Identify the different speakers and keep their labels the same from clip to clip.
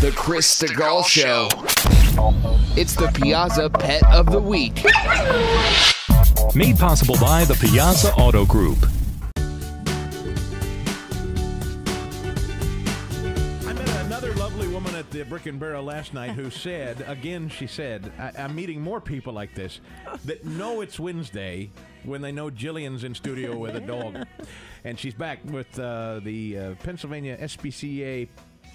Speaker 1: The Chris Stigall Show. It's the Piazza Pet of the Week.
Speaker 2: Made possible by the Piazza Auto Group.
Speaker 3: I met another lovely woman at the Brick and Barrel last night who said, again, she said, I- I'm meeting more people like this that know it's Wednesday when they know Jillian's in studio with a dog. And she's back with uh, the uh, Pennsylvania SPCA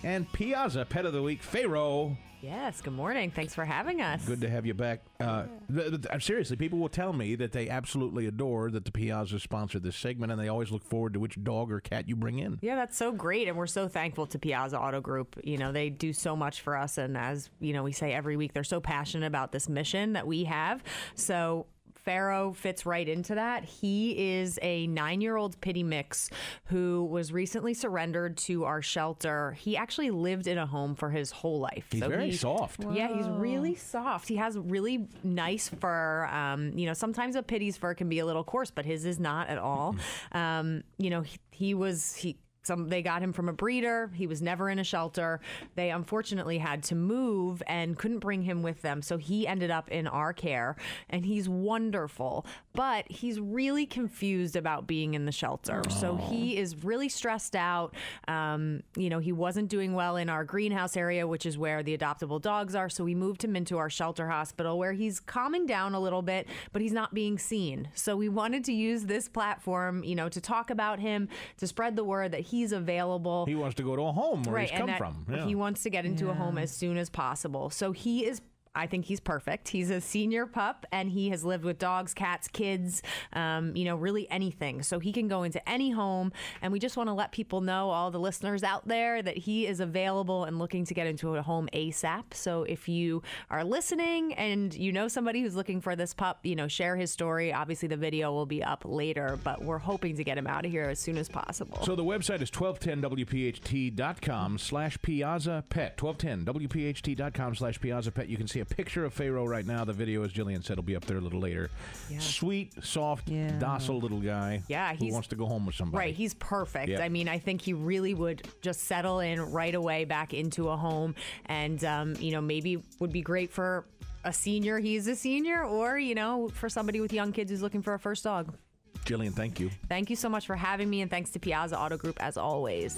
Speaker 3: and Piazza Pet of the Week, Pharaoh.
Speaker 4: Yes, good morning. Thanks for having us.
Speaker 3: Good to have you back. Uh, th- th- seriously, people will tell me that they absolutely adore that the Piazza sponsored this segment, and they always look forward to which dog or cat you bring in.
Speaker 4: Yeah, that's so great. And we're so thankful to Piazza Auto Group. You know, they do so much for us. And as, you know, we say every week, they're so passionate about this mission that we have. So, Pharaoh fits right into that. He is a nine year old pittie mix who was recently surrendered to our shelter. He actually lived in a home for his whole life.
Speaker 3: He's very soft.
Speaker 4: Yeah, he's really soft. He has really nice fur. Um, you know, sometimes a pittie's fur can be a little coarse, but his is not at all. Um, you know, he, he was he. Some they got him from a breeder. He was never in a shelter. They unfortunately had to move and couldn't bring him with them, so he ended up in our care. And he's wonderful, but he's really confused about being in the shelter. So he is really stressed out. Um, you know, he wasn't doing well in our greenhouse area, which is where the adoptable dogs are. So we moved him into our shelter hospital where he's calming down a little bit, but he's not being seen. So we wanted to use this platform, you know, to talk about him, to spread the word that he's available.
Speaker 3: He wants to go to a home where he's come
Speaker 4: that
Speaker 3: from. Yeah.
Speaker 4: he wants to get into a home as soon as possible. So he is. I think he's perfect. He's a senior pup, and he has lived with dogs, cats, kids, um, you know, really anything. So he can go into any home, and we just want to let people know, all the listeners out there, that he is available and looking to get into a home ASAP. So if you are listening and you know somebody who's looking for this pup, you know, share his story. Obviously, the video will be up later, but we're hoping to get him out of here as soon as possible.
Speaker 3: So the website is 1210wpht.com slash piazza pet. 1210wpht.com slash piazza pet. You can see a picture of Pharaoh right now. The video, as Jillian said, will be up there a little later. Sweet, soft, docile little guy
Speaker 4: Yeah, he
Speaker 3: wants to go home with somebody.
Speaker 4: Right, he's perfect.
Speaker 3: Yep.
Speaker 4: I mean, I think he really would just settle in right away back into a home, and um, you know, maybe would be great for a senior. He's a senior, or you know, for somebody with young kids who's looking for a first dog.
Speaker 3: Jillian, thank you.
Speaker 4: Thank you so much for having me, and thanks to Piazza Auto Group as always.